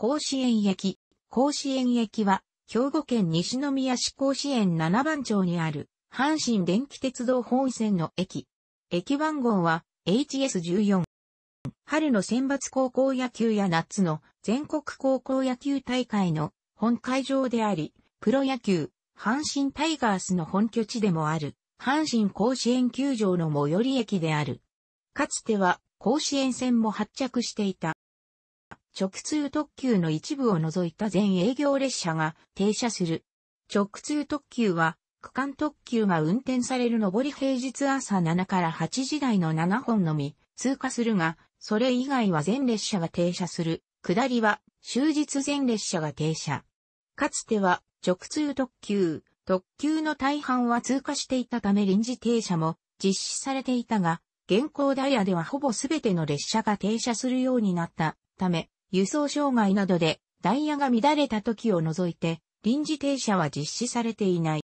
甲子園駅。甲子園駅は、兵庫県西宮市甲子園七番町にある、阪神電気鉄道本線の駅。駅番号は HS14。春の選抜高校野球や夏の全国高校野球大会の本会場であり、プロ野球、阪神タイガースの本拠地でもある、阪神甲子園球場の最寄り駅である。かつては甲子園線も発着していた。直通特急の一部を除いた全営業列車が停車する。直通特急は区間特急が運転される上り平日朝7から8時台の7本のみ通過するが、それ以外は全列車が停車する。下りは終日全列車が停車。かつては直通特急、特急の大半は通過していたため臨時停車も実施されていたが、現行ダイヤではほぼすべての列車が停車するようになったため、輸送障害などでダイヤが乱れた時を除いて臨時停車は実施されていない。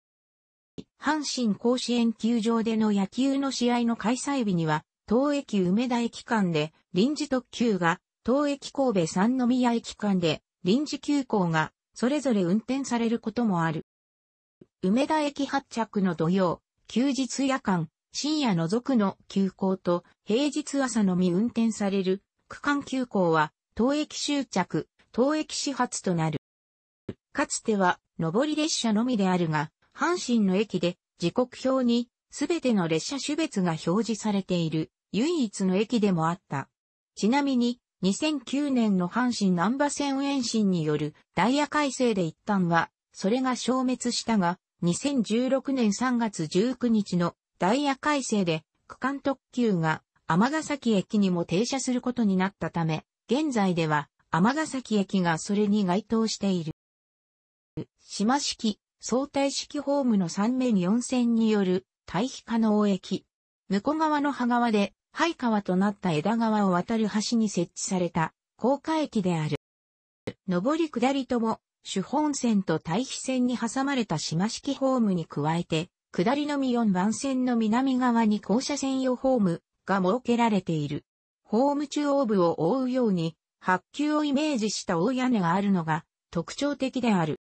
阪神甲子園球場での野球の試合の開催日には、東駅梅田駅間で臨時特急が、東駅神戸三宮駅間で臨時急行がそれぞれ運転されることもある。梅田駅発着の土曜、休日夜間、深夜除くの急行と平日朝のみ運転される区間急行は東駅終着、東駅始発となる。かつては上り列車のみであるが、阪神の駅で時刻表にすべての列車種別が表示されている唯一の駅でもあった。ちなみに2009年の阪神南波線延伸によるダイヤ改正で一旦は、それが消滅したが、2016年3月19日のダイヤ改正で区間特急が尼崎駅にも停車することになったため、現在では尼崎駅がそれに該当している。島式、相対式ホームの3面4線による対比可能駅。向こう側の葉川で廃川となった枝川を渡る橋に設置された高架駅である。上り下りとも主本線と対比線に挟まれた島式ホームに加えて、下りのみ4番線の南側に校舎専用ホームが設けられている。ホーム中央部を覆うように、白球をイメージした大屋根があるのが特徴的である。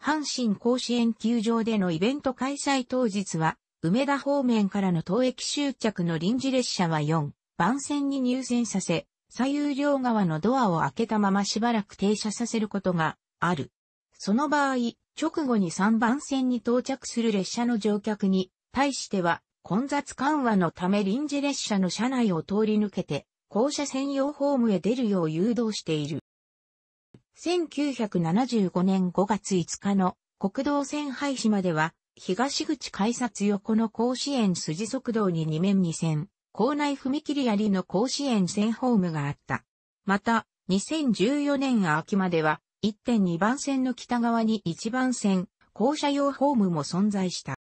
阪神甲子園球場でのイベント開催当日は、梅田方面からの当駅終着の臨時列車は4番線に入線させ、左右両側のドアを開けたまましばらく停車させることがある。その場合、直後に3番線に到着する列車の乗客に対しては、混雑緩和のため臨時列車の車内を通り抜けて、校舎専用ホームへ出るよう誘導している。1975年5月5日の国道線廃止までは、東口改札横の甲子園筋速道に2面2線、校内踏切ありの甲子園線ホームがあった。また、2014年秋までは、1.2番線の北側に1番線、校舎用ホームも存在した。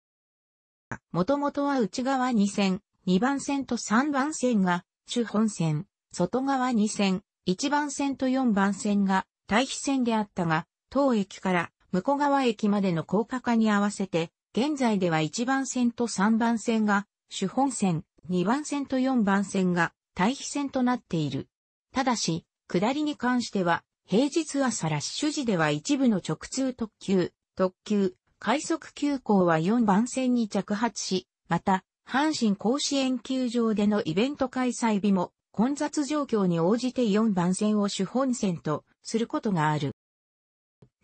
もともとは内側2線、2番線と3番線が主本線、外側2線、1番線と4番線が対比線であったが、当駅から向川駅までの高架化に合わせて現在では1番線と3番線が主本線、2番線と4番線が対比線となっている。ただし、下りに関しては、平日朝ラッシュ時では一部の直通特急、特急、快速急行は4番線に着発し、また、阪神甲子園球場でのイベント開催日も混雑状況に応じて4番線を主本線とすることがある。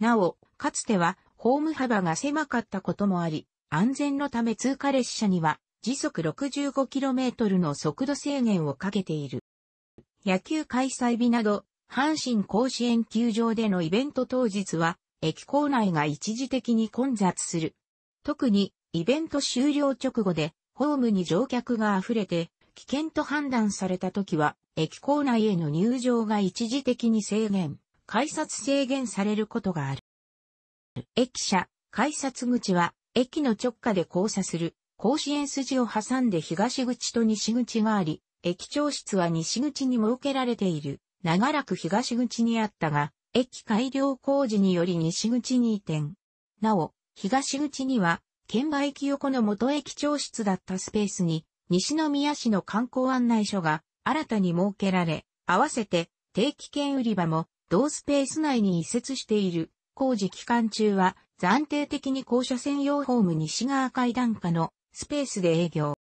なお、かつてはホーム幅が狭かったこともあり、安全のため通過列車には時速 65km の速度制限をかけている。野球開催日など、阪神甲子園球場でのイベント当日は、駅構内が一時的に混雑する。特に、イベント終了直後で、ホームに乗客が溢れて、危険と判断された時は、駅構内への入場が一時的に制限、改札制限されることがある。駅舎、改札口は、駅の直下で交差する、甲子園筋を挟んで東口と西口があり、駅長室は西口に設けられている。長らく東口にあったが、駅改良工事により西口に移転。なお、東口には、券売機横の元駅長室だったスペースに、西宮市の観光案内所が新たに設けられ、合わせて定期券売り場も同スペース内に移設している工事期間中は暫定的に校舎専用ホーム西側階段下のスペースで営業。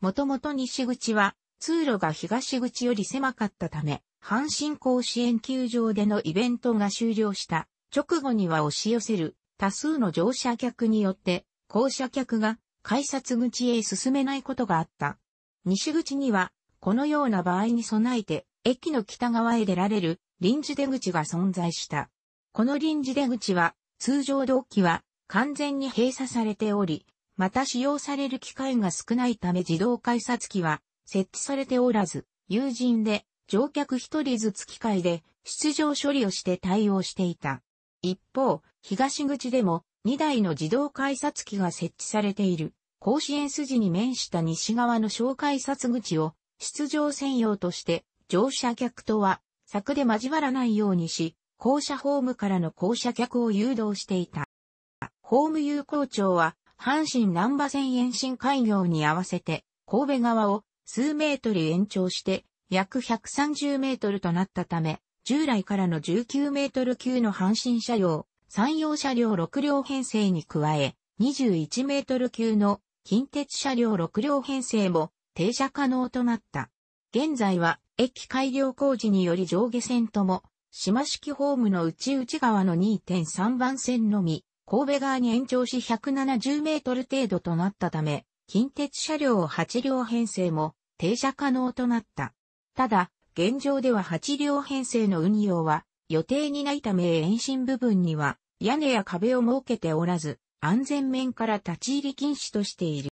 もともと西口は通路が東口より狭かったため、阪神甲子園球場でのイベントが終了した直後には押し寄せる多数の乗車客によって降車客が改札口へ進めないことがあった。西口にはこのような場合に備えて駅の北側へ出られる臨時出口が存在した。この臨時出口は通常同期は完全に閉鎖されており、また使用される機会が少ないため自動改札機は設置されておらず、友人で乗客一人ずつ機械で出場処理をして対応していた。一方、東口でも2台の自動改札機が設置されている甲子園筋に面した西側の小改札口を出場専用として乗車客とは柵で交わらないようにし、降車ホームからの降車客を誘導していた。ホーム有効庁は阪神南波線延伸開業に合わせて神戸側を数メートル延長して約130メートルとなったため、従来からの19メートル級の阪神車両、山陽車両6両編成に加え、21メートル級の近鉄車両6両編成も停車可能となった。現在は駅改良工事により上下線とも、島式ホームの内内側の2.3番線のみ、神戸側に延長し170メートル程度となったため、近鉄車両8両編成も停車可能となった。ただ、現状では8両編成の運用は予定にないため延伸部分には屋根や壁を設けておらず、安全面から立ち入り禁止としている。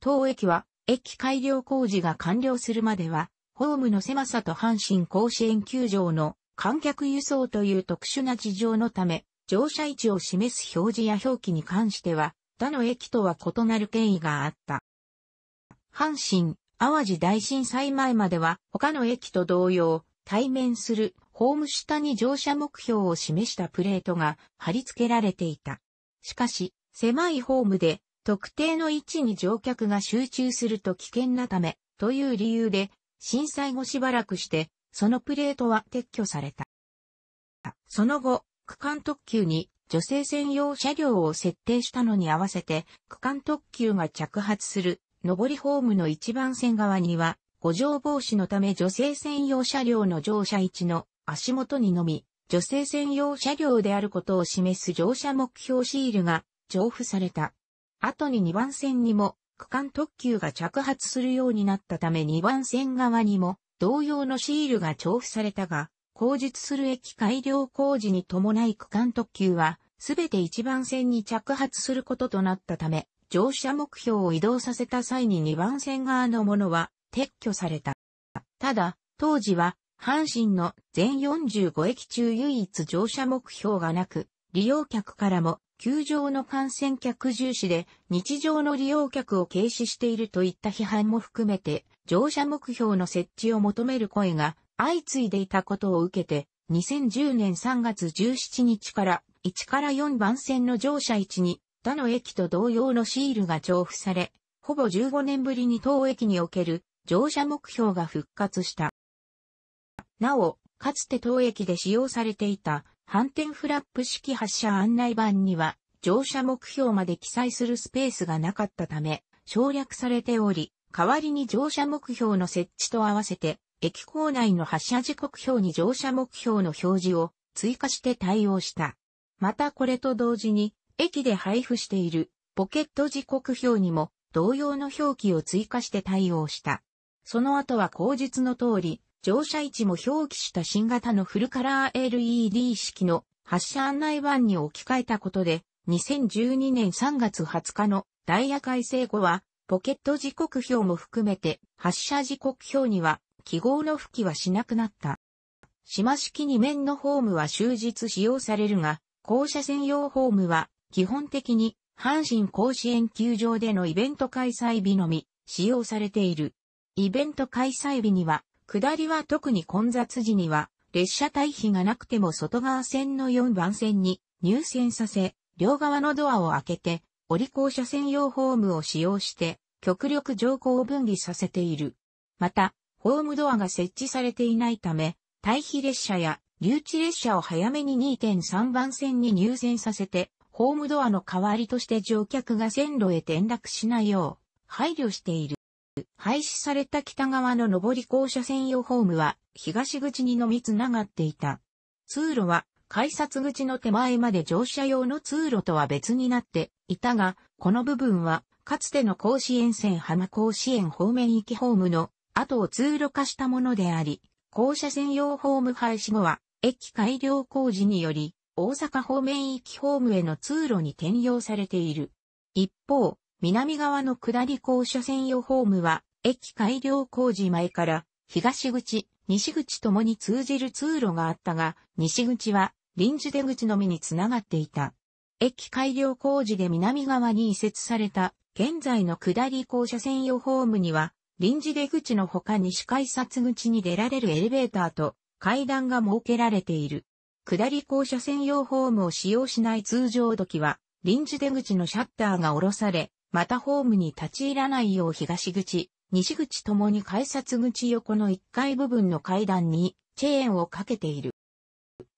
当駅は駅改良工事が完了するまでは、ホームの狭さと阪神甲子園球場の観客輸送という特殊な事情のため、乗車位置を示す表示や表記に関しては、他の駅とは異なる経緯があった。阪神、淡路大震災前までは他の駅と同様、対面するホーム下に乗車目標を示したプレートが貼り付けられていた。しかし、狭いホームで特定の位置に乗客が集中すると危険なため、という理由で、震災後しばらくして、そのプレートは撤去された。その後、区間特急に女性専用車両を設定したのに合わせて、区間特急が着発する上りホームの一番線側には、誤乗防止のため女性専用車両の乗車位置の足元にのみ、女性専用車両であることを示す乗車目標シールが乗付された。後に2番線にも区間特急が着発するようになったため2番線側にも同様のシールが調布されたが、後述する駅改良工事に伴い区間特急はすべて1番線に着発することとなったため、乗車目標を移動させた際に2番線側のものは撤去された。ただ、当時は阪神の全45駅中唯一乗車目標がなく、利用客からも球場の感染客重視で日常の利用客を軽視しているといった批判も含めて乗車目標の設置を求める声が相次いでいたことを受けて2010年3月17日から1から4番線の乗車位置に他の駅と同様のシールが調布され、ほぼ15年ぶりに当駅における乗車目標が復活した。なお、かつて当駅で使用されていた反転フラップ式発車案内板には乗車目標まで記載するスペースがなかったため省略されており、代わりに乗車目標の設置と合わせて駅構内の発車時刻表に乗車目標の表示を追加して対応した。またこれと同時に駅で配布しているポケット時刻表にも同様の表記を追加して対応した。その後は口述の通り、乗車位置も表記した新型のフルカラー LED 式の発車案内板に置き換えたことで、2012年3月20日のダイヤ改正後は、ポケット時刻表も含めて発車時刻表には記号の付記はしなくなった。島式2面のホームは終日使用されるが、校舎専用ホームは基本的に阪神甲子園球場でのイベント開催日のみ使用されている。イベント開催日には、下りは特に混雑時には、列車退避がなくても外側線の4番線に入線させ、両側のドアを開けて、折り校舎専用ホームを使用して、極力乗降を分離させている。また、ホームドアが設置されていないため、退避列車や留置列車を早めに2.3番線に入線させて、ホームドアの代わりとして乗客が線路へ転落しないよう配慮している。廃止された北側の上り校舎専用ホームは東口にのみつながっていた。通路は改札口の手前まで乗車用の通路とは別になっていたが、この部分はかつての甲子園線浜甲子園方面行きホームの後を通路化したものであり、校舎専用ホーム廃止後は駅改良工事により大阪方面行きホームへの通路に転用されている。一方、南側の下り校舎専用ホームは駅改良工事前から東口、西口ともに通じる通路があったが、西口は臨時出口のみにつながっていた。駅改良工事で南側に移設された現在の下り校舎専用ホームには臨時出口の他に視改札口に出られるエレベーターと階段が設けられている。下り校舎専用ホームを使用しない通常時は臨時出口のシャッターが下ろされ、またホームに立ち入らないよう東口、西口ともに改札口横の1階部分の階段にチェーンをかけている。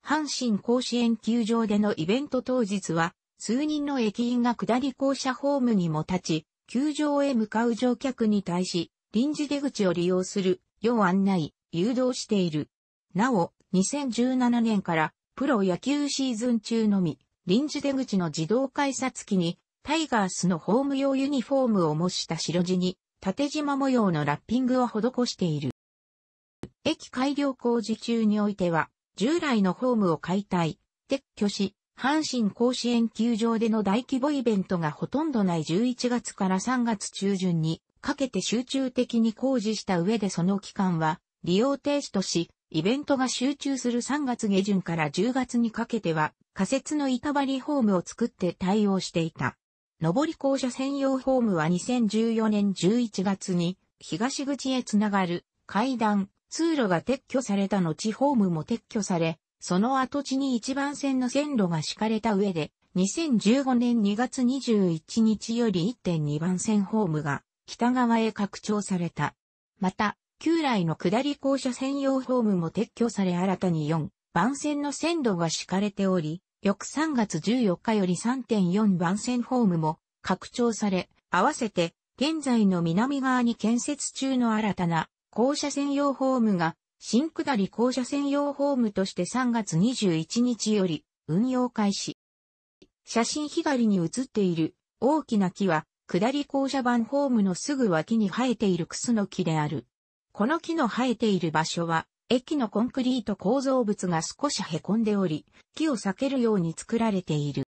阪神甲子園球場でのイベント当日は、数人の駅員が下り校舎ホームにも立ち、球場へ向かう乗客に対し、臨時出口を利用する、よう案内、誘導している。なお、2017年からプロ野球シーズン中のみ、臨時出口の自動改札機にタイガースのホーム用ユニフォームを模した白地に縦縞模様のラッピングを施している。駅改良工事中においては、従来のホームを解体、撤去し、阪神甲子園球場での大規模イベントがほとんどない11月から3月中旬にかけて集中的に工事した上でその期間は利用停止とし、イベントが集中する3月下旬から10月にかけては仮設の板張りホームを作って対応していた。上り校舎専用ホームは2014年11月に東口へつながる階段、通路が撤去された後ホームも撤去され、その跡地に一番線の線路が敷かれた上で、2015年2月21日より1.2番線ホームが北側へ拡張された。また、旧来の下り校舎専用ホームも撤去され新たに4番線の線路が敷かれており、翌3月14日より3.4番線ホームも拡張され、合わせて現在の南側に建設中の新たな校舎専用ホームが新下り校舎専用ホームとして3月21日より運用開始。写真左に写っている大きな木は下り校舎版ホームのすぐ脇に生えているクスの木である。この木の生えている場所は駅のコンクリート構造物が少し凹んでおり、木を避けるように作られている。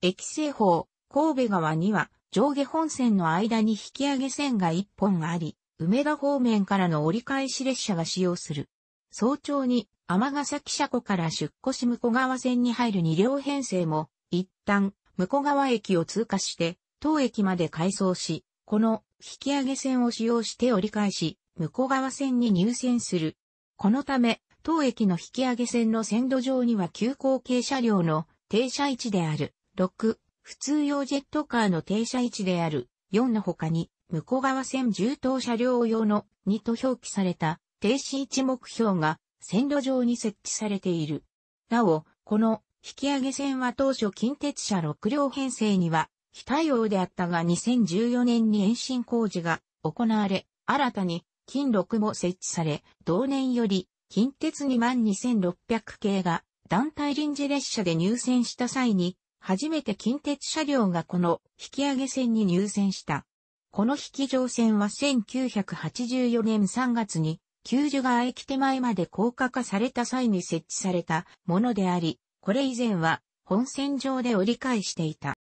駅西方、神戸川には上下本線の間に引き上げ線が一本あり、梅田方面からの折り返し列車が使用する。早朝に天ヶ崎車庫から出庫し向川線に入る2両編成も、一旦向川駅を通過して、当駅まで改装し、この引き上げ線を使用して折り返し、向川線に入線する。このため、当駅の引き上げ線の線路上には急行系車両の停車位置である6、普通用ジェットカーの停車位置である4の他に、向川線重等車両用の2と表記された停止位置目標が線路上に設置されている。なお、この引き上げ線は当初近鉄車6両編成には非対応であったが2014年に延伸工事が行われ、新たに金6も設置され、同年より、近鉄22600系が団体臨時列車で入線した際に、初めて近鉄車両がこの引き上げ線に入線した。この引き上線は1984年3月に、旧樹川駅手前まで高架化された際に設置されたものであり、これ以前は本線上で折り返していた。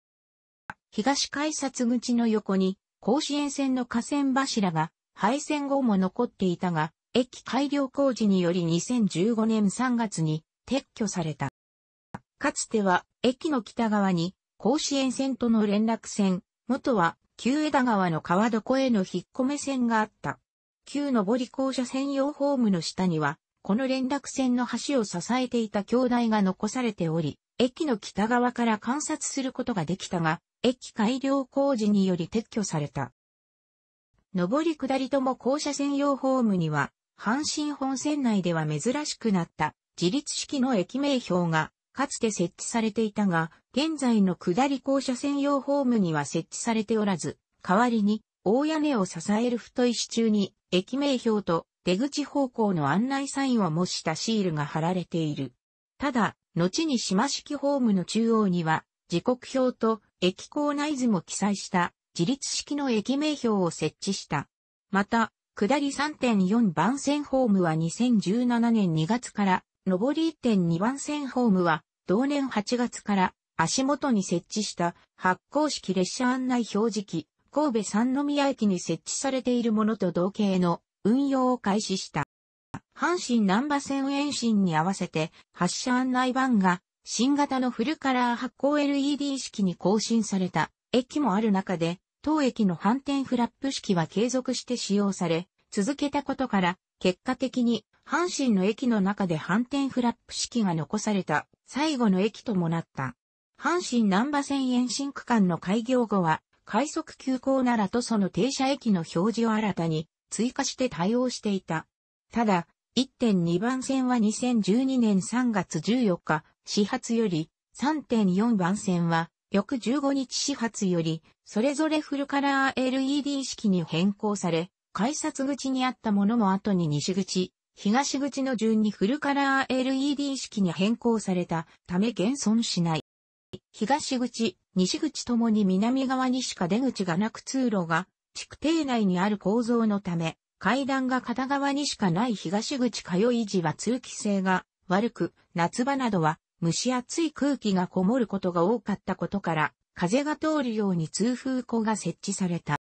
東改札口の横に甲子園線の河川柱が廃線後も残っていたが、駅改良工事により2015年3月に撤去された。かつては、駅の北側に、甲子園線との連絡線、元は、旧枝川の川床への引っ込め線があった。旧上り校舎専用ホームの下には、この連絡線の橋を支えていた橋台が残されており、駅の北側から観察することができたが、駅改良工事により撤去された。上り下りとも校舎専用ホームには、阪神本線内では珍しくなった自立式の駅名標がかつて設置されていたが、現在の下り校舎専用ホームには設置されておらず、代わりに大屋根を支える太い支柱に駅名標と出口方向の案内サインを模したシールが貼られている。ただ、後に島式ホームの中央には時刻表と駅構内図も記載した自立式の駅名標を設置した。また、下り3.4番線ホームは2017年2月から、上り1.2番線ホームは同年8月から足元に設置した発行式列車案内表示器、神戸三宮駅に設置されているものと同型の運用を開始した。阪神南波線延伸に合わせて発車案内板が新型のフルカラー発光 LED 式に更新された駅もある中で当駅の反転フラップ式は継続して使用され、続けたことから、結果的に、阪神の駅の中で反転フラップ式が残された最後の駅ともなった。阪神南波線延伸区間の開業後は、快速急行ならとその停車駅の表示を新たに追加して対応していた。ただ、1.2番線は2012年3月14日、始発より、3.4番線は翌15日始発より、それぞれフルカラー LED 式に変更され、改札口にあったものも後に西口、東口の順にフルカラー LED 式に変更されたため現存しない。東口、西口ともに南側にしか出口がなく通路が、地区邸内にある構造のため、階段が片側にしかない東口通い時は通気性が悪く、夏場などは蒸し暑い空気がこもることが多かったことから、風が通るように通風口が設置された。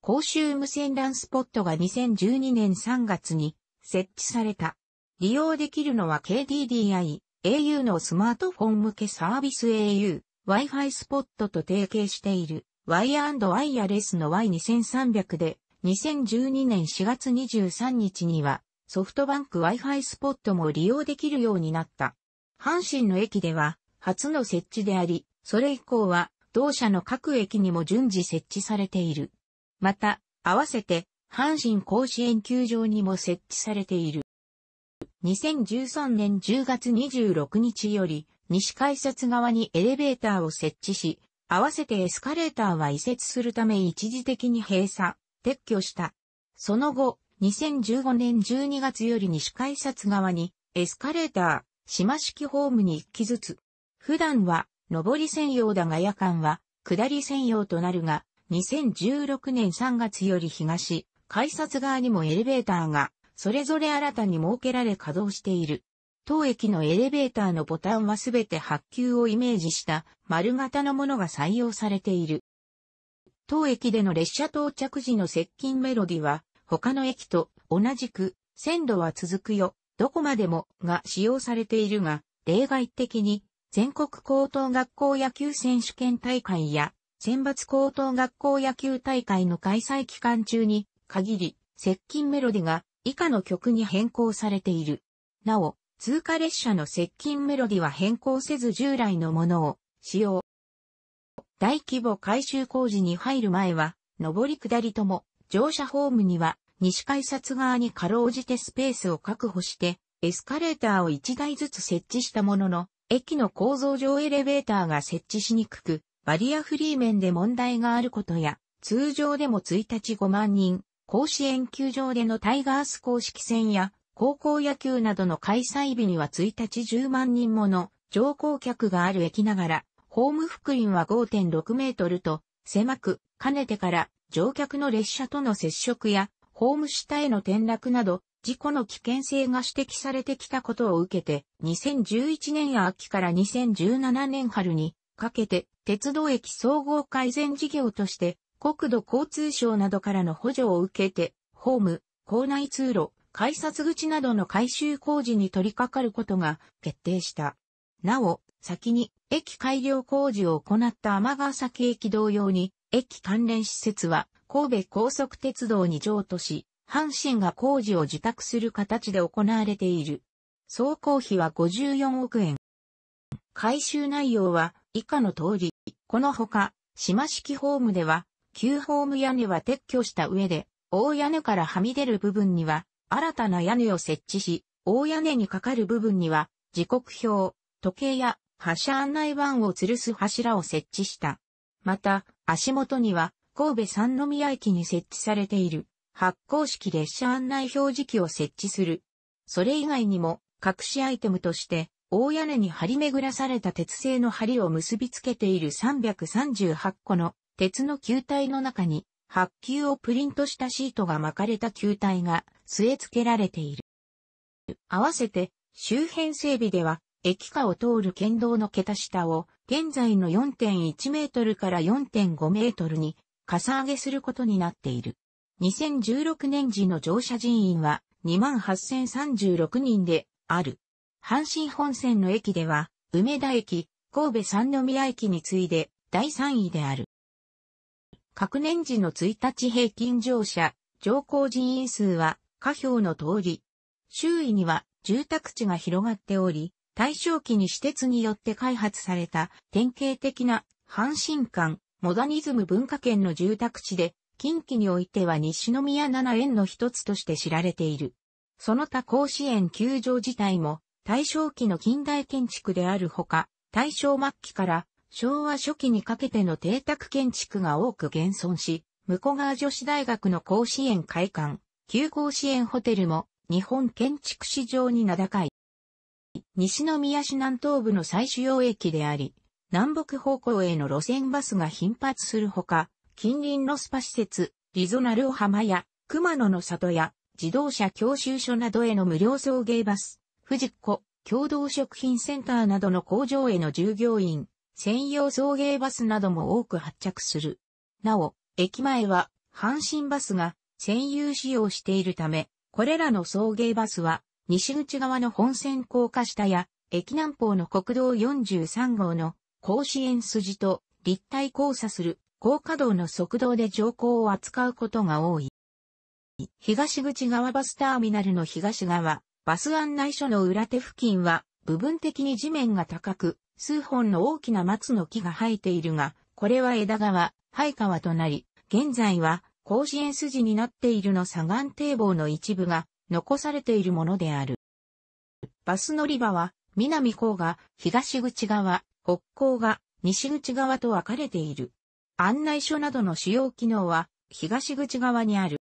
公衆無線 LAN スポットが2012年3月に設置された。利用できるのは KDDI、au のスマートフォン向けサービス au、Wi-Fi スポットと提携しているワイヤーワイヤレスの Y2300 で2012年4月23日にはソフトバンク Wi-Fi スポットも利用できるようになった。阪神の駅では初の設置であり、それ以降は同社の各駅にも順次設置されている。また、合わせて阪神甲子園球場にも設置されている。2013年10月26日より西改札側にエレベーターを設置し、合わせてエスカレーターは移設するため一時的に閉鎖、撤去した。その後、2015年12月より西改札側にエスカレーター、島式ホームに1機ずつ。普段は上り専用だが夜間は下り専用となるが、2016年3月より東、改札側にもエレベーターがそれぞれ新たに設けられ稼働している。当駅のエレベーターのボタンはすべて発球をイメージした丸型のものが採用されている。当駅での列車到着時の接近メロディは他の駅と同じく線路は続くよどこまでもが使用されているが、例外的に全国高等学校野球選手権大会や選抜高等学校野球大会の開催期間中に限り接近メロディが以下の曲に変更されている。なお、通過列車の接近メロディは変更せず従来のものを使用。大規模改修工事に入る前は、上り下りとも、乗車ホームには西改札側にかろうじてスペースを確保して、エスカレーターを1台ずつ設置したものの、駅の構造上エレベーターが設置しにくく、バリアフリー面で問題があることや、通常でも1日5万人、甲子園球場でのタイガース公式戦や、高校野球などの開催日には1日10万人もの乗降客がある駅ながら、ホーム幅員は5.6メートルと狭く、かねてから乗客の列車との接触やホーム下への転落など、事故の危険性が指摘されてきたことを受けて、2011年秋から2017年春にかけて、鉄道駅総合改善事業として、国土交通省などからの補助を受けて、ホーム、構内通路、改札口などの改修工事に取り掛かることが決定した。なお、先に駅改良工事を行った天川崎駅同様に、駅関連施設は神戸高速鉄道に譲渡し、阪神が工事を受託する形で行われている。総工費は54億円。改修内容は以下の通り、このほか、島式ホームでは、旧ホーム屋根は撤去した上で、大屋根からはみ出る部分には、新たな屋根を設置し、大屋根にかかる部分には、時刻表、時計や発車案内板を吊るす柱を設置した。また、足元には、神戸三宮駅に設置されている、発行式列車案内表示器を設置する。それ以外にも、隠しアイテムとして、大屋根に張り巡らされた鉄製の梁を結びつけている338個の鉄の球体の中に、発球をプリントしたシートが巻かれた球体が据え付けられている。合わせて、周辺整備では、駅下を通る県道の桁下を、現在の4.1メートルから4.5メートルに、かさ上げすることになっている。2016年時の乗車人員は28,036人である。阪神本線の駅では、梅田駅、神戸三宮駅に次いで第3位である。各年時の1日平均乗車、乗降人員数は下表の通り。周囲には住宅地が広がっており、大正期に私鉄によって開発された典型的な阪神間、モダニズム文化圏の住宅地で、近畿においては西宮七園の一つとして知られている。その他甲子園球場自体も大正期の近代建築であるほか、大正末期から昭和初期にかけての邸宅建築が多く現存し、向川女子大学の甲子園会館、旧甲子園ホテルも日本建築史上に名高い。西宮市南東部の最主要駅であり、南北方向への路線バスが頻発するほか、近隣のスパ施設、リゾナルオ浜や熊野の里や自動車教習所などへの無料送迎バス、藤子、共同食品センターなどの工場への従業員、専用送迎バスなども多く発着する。なお、駅前は阪神バスが専有使用しているため、これらの送迎バスは西口側の本線高架下や駅南方の国道43号の甲子園筋と立体交差する高架道の側道で乗降を扱うことが多い。東口側バスターミナルの東側、バス案内所の裏手付近は、部分的に地面が高く、数本の大きな松の木が生えているが、これは枝川、灰川となり、現在は、甲子園筋になっているの左岸堤防の一部が残されているものである。バス乗り場は、南高が東口側、北高が西口側と分かれている。案内所などの主要機能は東口側にある。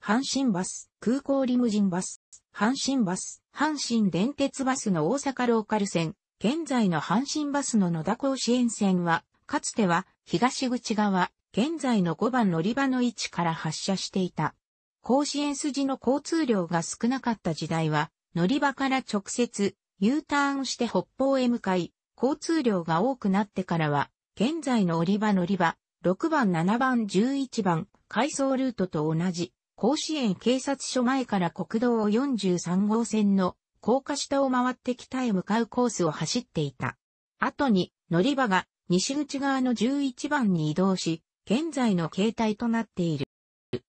阪神バス、空港リムジンバス、阪神バス、阪神電鉄バスの大阪ローカル線、現在の阪神バスの野田甲子園線は、かつては東口側、現在の5番乗り場の位置から発車していた。甲子園筋の交通量が少なかった時代は、乗り場から直接 U ターンして北方へ向かい、交通量が多くなってからは、現在の降り場乗り場、6番7番11番、回送ルートと同じ、甲子園警察署前から国道43号線の高架下を回って北へ向かうコースを走っていた。後に乗り場が西口側の11番に移動し、現在の形態となっている。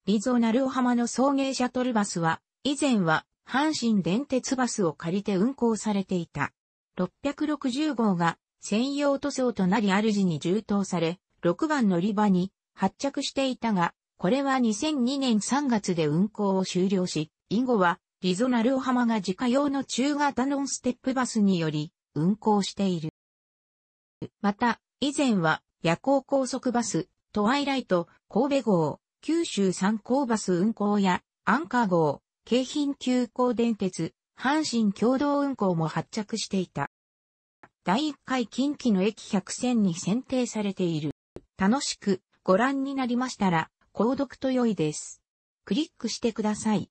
リゾナルオ浜の送迎シャトルバスは、以前は阪神電鉄バスを借りて運行されていた。660号が専用塗装となり主に充当され、6番乗り場に発着していたが、これは2002年3月で運行を終了し、以後はリゾナルオ浜が自家用の中型ノンステップバスにより運行している。また、以前は夜行高速バス、トワイライト、神戸号、九州三高バス運行やアンカー号、京浜急行電鉄、阪神共同運行も発着していた。第1回近畿の駅100選に選定されている。楽しくご覧になりましたら、購読と良いです。クリックしてください。